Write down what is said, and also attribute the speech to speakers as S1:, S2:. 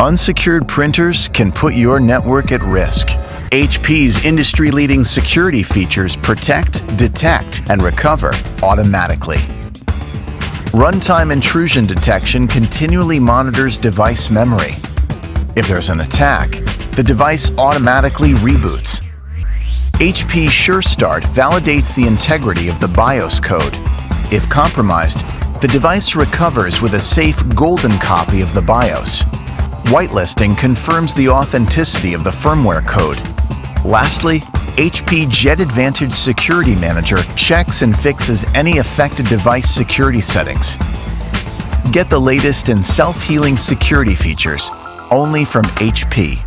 S1: Unsecured printers can put your network at risk. HP's industry-leading security features protect, detect, and recover automatically. Runtime intrusion detection continually monitors device memory. If there's an attack, the device automatically reboots. HP SureStart validates the integrity of the BIOS code. If compromised, the device recovers with a safe golden copy of the BIOS. Whitelisting confirms the authenticity of the firmware code. Lastly, HP Jet Advantage Security Manager checks and fixes any affected device security settings. Get the latest in self-healing security features only from HP.